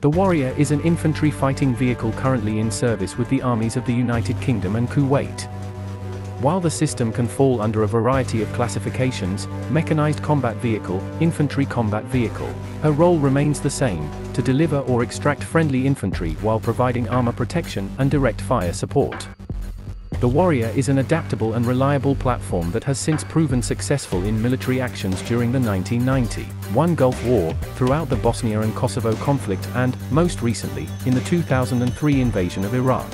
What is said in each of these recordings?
The Warrior is an infantry fighting vehicle currently in service with the armies of the United Kingdom and Kuwait. While the system can fall under a variety of classifications, mechanized combat vehicle, infantry combat vehicle, her role remains the same, to deliver or extract friendly infantry while providing armor protection and direct fire support. The Warrior is an adaptable and reliable platform that has since proven successful in military actions during the 1991 Gulf War, throughout the Bosnia and Kosovo conflict and, most recently, in the 2003 invasion of Iraq.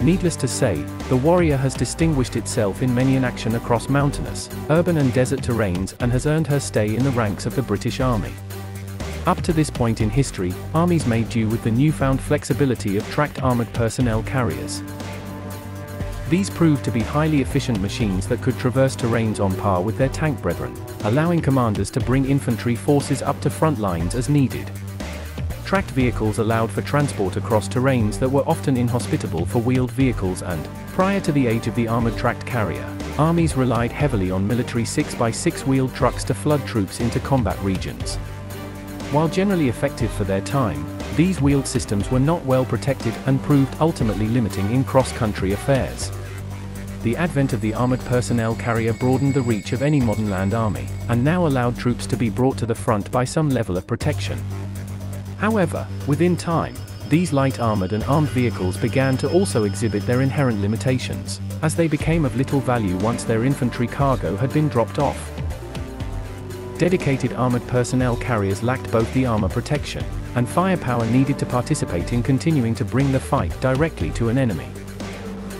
Needless to say, the Warrior has distinguished itself in many an action across mountainous, urban and desert terrains and has earned her stay in the ranks of the British Army. Up to this point in history, armies made do with the newfound flexibility of tracked armored personnel carriers. These proved to be highly efficient machines that could traverse terrains on par with their tank brethren, allowing commanders to bring infantry forces up to front lines as needed. Tracked vehicles allowed for transport across terrains that were often inhospitable for wheeled vehicles and, prior to the age of the armored tracked carrier, armies relied heavily on military 6x6 wheeled trucks to flood troops into combat regions. While generally effective for their time, these wheeled systems were not well protected and proved ultimately limiting in cross-country affairs. The advent of the armored personnel carrier broadened the reach of any modern land army, and now allowed troops to be brought to the front by some level of protection. However, within time, these light armored and armed vehicles began to also exhibit their inherent limitations, as they became of little value once their infantry cargo had been dropped off. Dedicated armored personnel carriers lacked both the armor protection and firepower needed to participate in continuing to bring the fight directly to an enemy.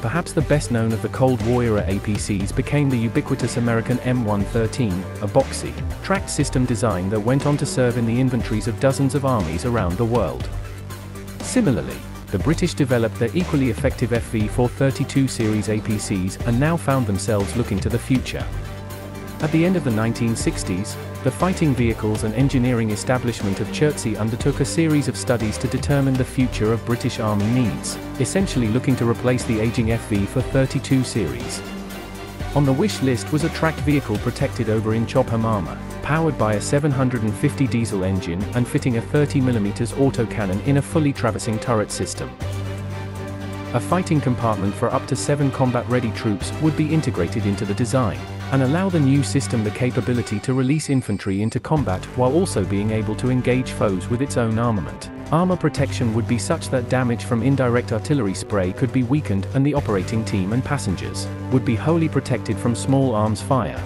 Perhaps the best known of the Cold War era APCs became the ubiquitous American M113, a boxy, tracked system design that went on to serve in the inventories of dozens of armies around the world. Similarly, the British developed their equally effective FV432 series APCs and now found themselves looking to the future. At the end of the 1960s, the Fighting Vehicles and Engineering Establishment of Chertsey undertook a series of studies to determine the future of British Army needs, essentially looking to replace the aging FV432 series. On the wish list was a tracked vehicle protected over in Chobham armor, powered by a 750 diesel engine and fitting a 30mm autocannon in a fully traversing turret system. A fighting compartment for up to seven combat-ready troops would be integrated into the design and allow the new system the capability to release infantry into combat while also being able to engage foes with its own armament. Armor protection would be such that damage from indirect artillery spray could be weakened and the operating team and passengers would be wholly protected from small arms fire.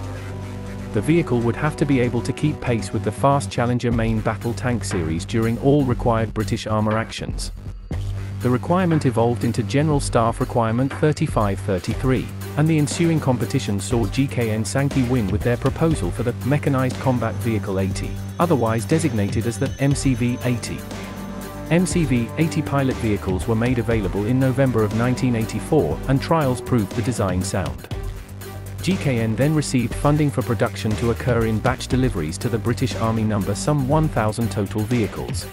The vehicle would have to be able to keep pace with the fast Challenger main battle tank series during all required British armor actions. The requirement evolved into General Staff Requirement 3533 and the ensuing competition saw GKN Sankey win with their proposal for the Mechanized Combat Vehicle 80, otherwise designated as the MCV-80. MCV-80 pilot vehicles were made available in November of 1984 and trials proved the design sound. GKN then received funding for production to occur in batch deliveries to the British Army number some 1,000 total vehicles.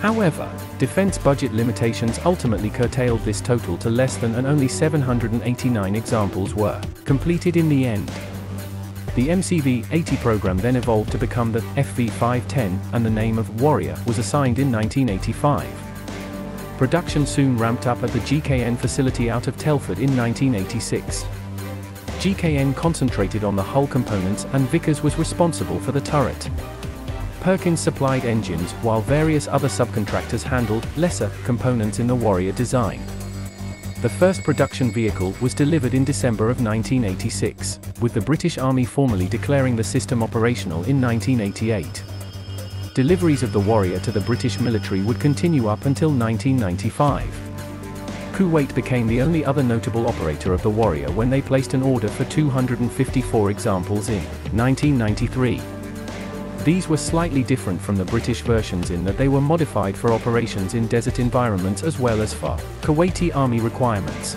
However, defense budget limitations ultimately curtailed this total to less than and only 789 examples were completed in the end. The MCV-80 program then evolved to become the FV-510 and the name of Warrior was assigned in 1985. Production soon ramped up at the GKN facility out of Telford in 1986. GKN concentrated on the hull components and Vickers was responsible for the turret. Perkins supplied engines while various other subcontractors handled lesser components in the Warrior design. The first production vehicle was delivered in December of 1986, with the British Army formally declaring the system operational in 1988. Deliveries of the Warrior to the British military would continue up until 1995. Kuwait became the only other notable operator of the Warrior when they placed an order for 254 examples in 1993. These were slightly different from the British versions in that they were modified for operations in desert environments as well as for Kuwaiti Army requirements.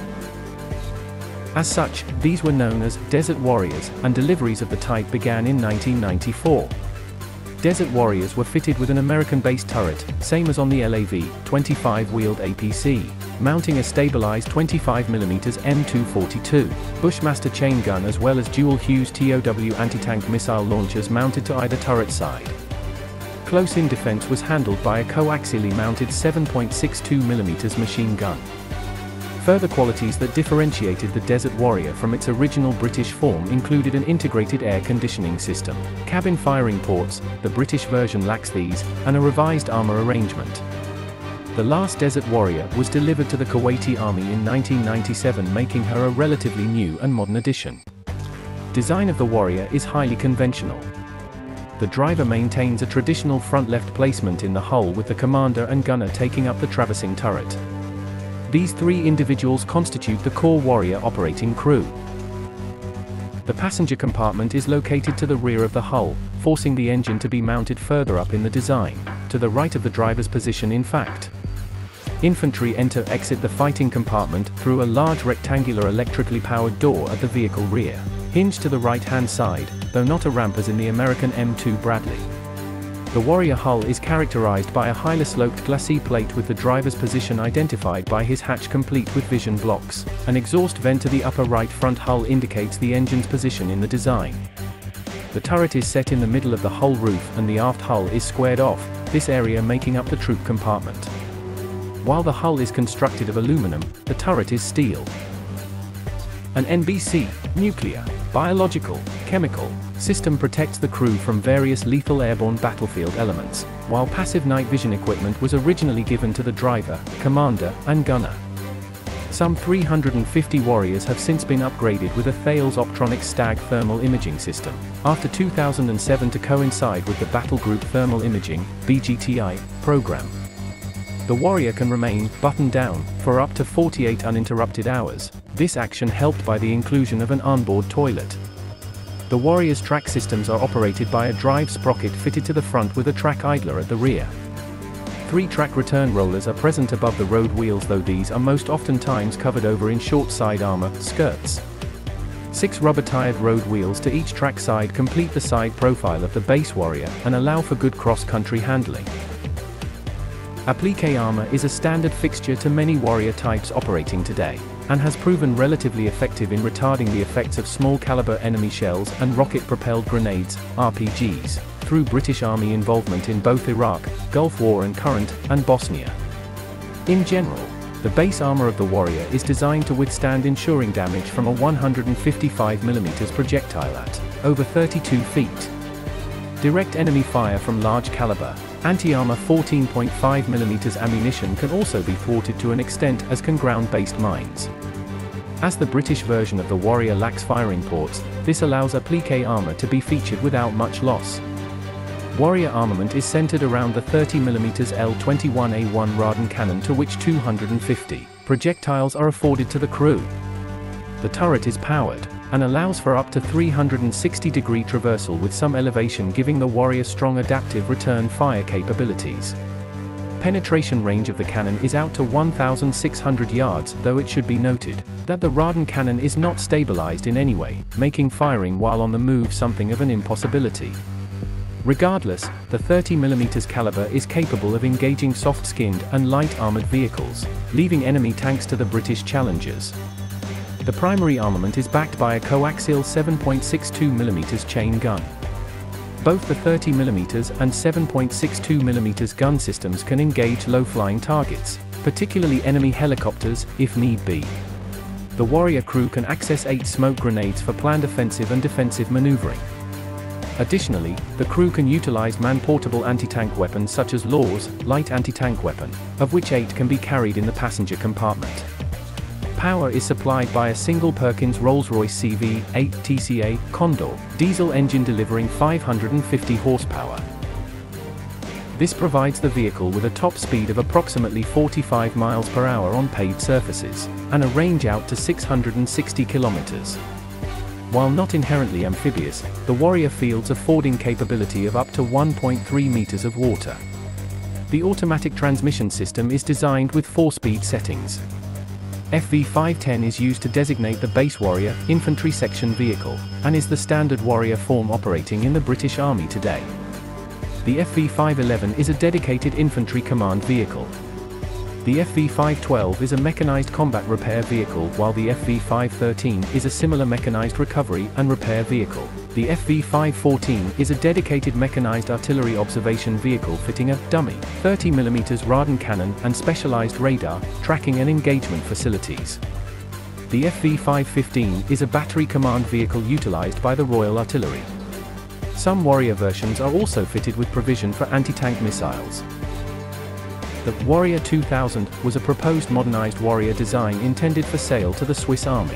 As such, these were known as Desert Warriors, and deliveries of the type began in 1994. Desert Warriors were fitted with an American-based turret, same as on the LAV, 25-wheeled APC, mounting a stabilized 25mm M242 Bushmaster chain gun as well as dual Hughes TOW anti-tank missile launchers mounted to either turret side. close-in defense was handled by a coaxially mounted 7.62mm machine gun. Further qualities that differentiated the Desert Warrior from its original British form included an integrated air conditioning system, cabin firing ports, the British version lacks these, and a revised armor arrangement. The last Desert Warrior was delivered to the Kuwaiti Army in 1997 making her a relatively new and modern addition. Design of the Warrior is highly conventional. The driver maintains a traditional front left placement in the hull with the commander and gunner taking up the traversing turret. These three individuals constitute the core Warrior operating crew. The passenger compartment is located to the rear of the hull, forcing the engine to be mounted further up in the design, to the right of the driver's position in fact. Infantry enter-exit the fighting compartment through a large rectangular electrically powered door at the vehicle rear, hinged to the right-hand side, though not a ramp as in the American M2 Bradley. The Warrior hull is characterized by a highly sloped glacis plate with the driver's position identified by his hatch complete with vision blocks. An exhaust vent to the upper right front hull indicates the engine's position in the design. The turret is set in the middle of the hull roof and the aft hull is squared off, this area making up the troop compartment. While the hull is constructed of aluminum, the turret is steel. An NBC, nuclear, biological, chemical, system protects the crew from various lethal airborne battlefield elements, while passive night vision equipment was originally given to the driver, commander, and gunner. Some 350 Warriors have since been upgraded with a Thales Optronics Stag thermal imaging system, after 2007 to coincide with the Battle Group Thermal Imaging BGTI, program. The Warrior can remain buttoned down for up to 48 uninterrupted hours, this action helped by the inclusion of an onboard toilet. The Warrior's track systems are operated by a drive sprocket fitted to the front with a track idler at the rear. Three track return rollers are present above the road wheels though these are most often times covered over in short side armor, skirts. Six rubber-tired road wheels to each track side complete the side profile of the base Warrior and allow for good cross-country handling. Applique armor is a standard fixture to many Warrior types operating today and has proven relatively effective in retarding the effects of small-caliber enemy shells and rocket-propelled grenades, RPGs, through British Army involvement in both Iraq, Gulf War and current, and Bosnia. In general, the base armor of the Warrior is designed to withstand ensuring damage from a 155mm projectile at over 32 feet. Direct enemy fire from large caliber, Anti-armor 14.5mm ammunition can also be thwarted to an extent as can ground-based mines. As the British version of the Warrior lacks firing ports, this allows applique armor to be featured without much loss. Warrior armament is centered around the 30mm L21A1 Rarden cannon to which 250 projectiles are afforded to the crew. The turret is powered, and allows for up to 360 degree traversal with some elevation giving the Warrior strong adaptive return fire capabilities. Penetration range of the cannon is out to 1,600 yards, though it should be noted that the Rarden cannon is not stabilized in any way, making firing while on the move something of an impossibility. Regardless, the 30mm caliber is capable of engaging soft-skinned and light-armored vehicles, leaving enemy tanks to the British challengers. The primary armament is backed by a coaxial 7.62mm chain gun. Both the 30mm and 7.62mm gun systems can engage low-flying targets, particularly enemy helicopters, if need be. The Warrior crew can access 8 smoke grenades for planned offensive and defensive maneuvering. Additionally, the crew can utilize man-portable anti-tank weapons such as LAWS, light anti-tank weapon, of which 8 can be carried in the passenger compartment. Power is supplied by a single Perkins Rolls-Royce CV-8 TCA Condor diesel engine delivering 550 horsepower. This provides the vehicle with a top speed of approximately 45 miles per hour on paved surfaces, and a range out to 660 kilometers. While not inherently amphibious, the Warrior fields a fording capability of up to 1.3 meters of water. The automatic transmission system is designed with 4-speed settings, FV510 is used to designate the base Warrior infantry section vehicle, and is the standard Warrior form operating in the British Army today. The FV511 is a dedicated infantry command vehicle. The FV-512 is a mechanized combat repair vehicle while the FV-513 is a similar mechanized recovery and repair vehicle. The FV-514 is a dedicated mechanized artillery observation vehicle fitting a dummy 30mm Rarden cannon and specialized radar, tracking and engagement facilities. The FV-515 is a battery command vehicle utilized by the Royal Artillery. Some Warrior versions are also fitted with provision for anti-tank missiles. The Warrior 2000 was a proposed modernized Warrior design intended for sale to the Swiss Army.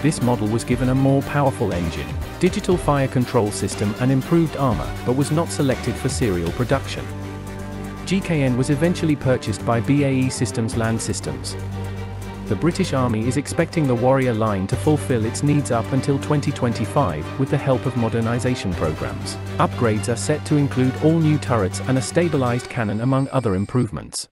This model was given a more powerful engine, digital fire control system and improved armor, but was not selected for serial production. GKN was eventually purchased by BAE Systems Land Systems the British Army is expecting the Warrior line to fulfill its needs up until 2025 with the help of modernisation programs. Upgrades are set to include all new turrets and a stabilised cannon among other improvements.